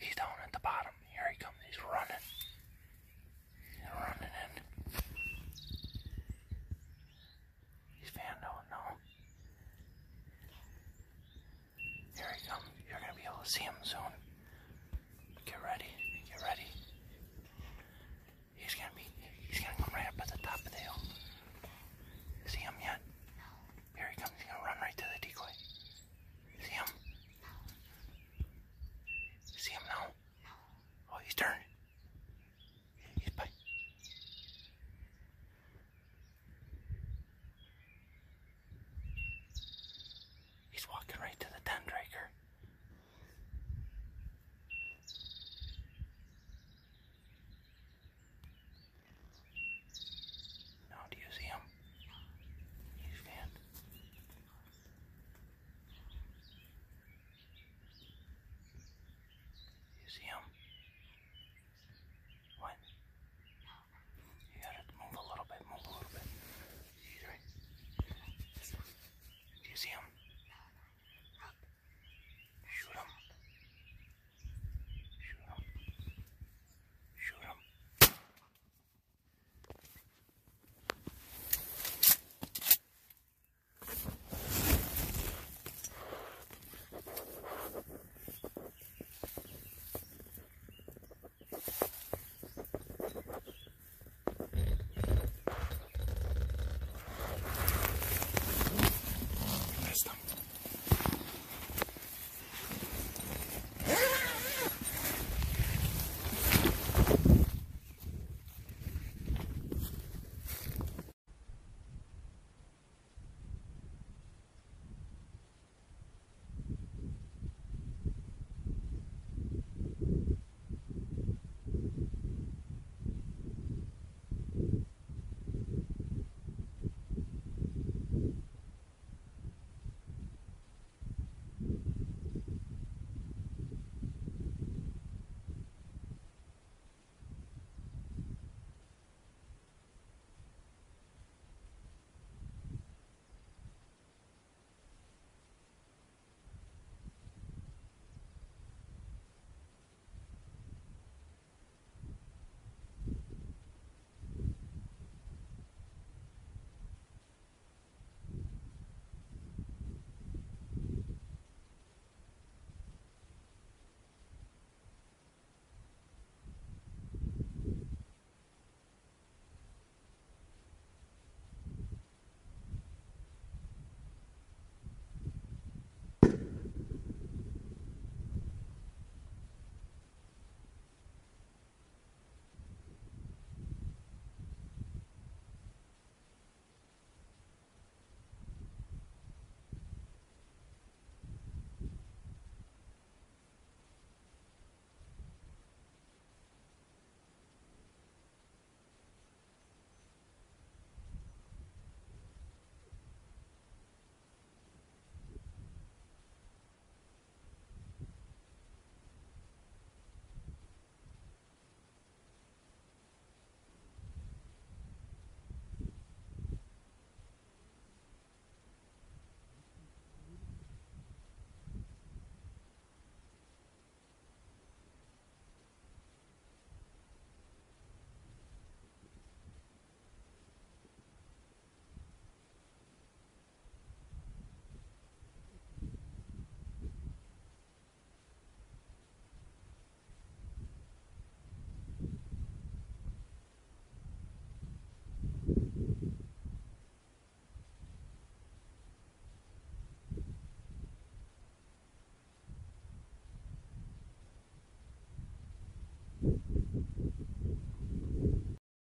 He's down at the bottom. Here he comes. He's running. He's running in. He's fanned out now. Here he comes. You're gonna be able to see him soon.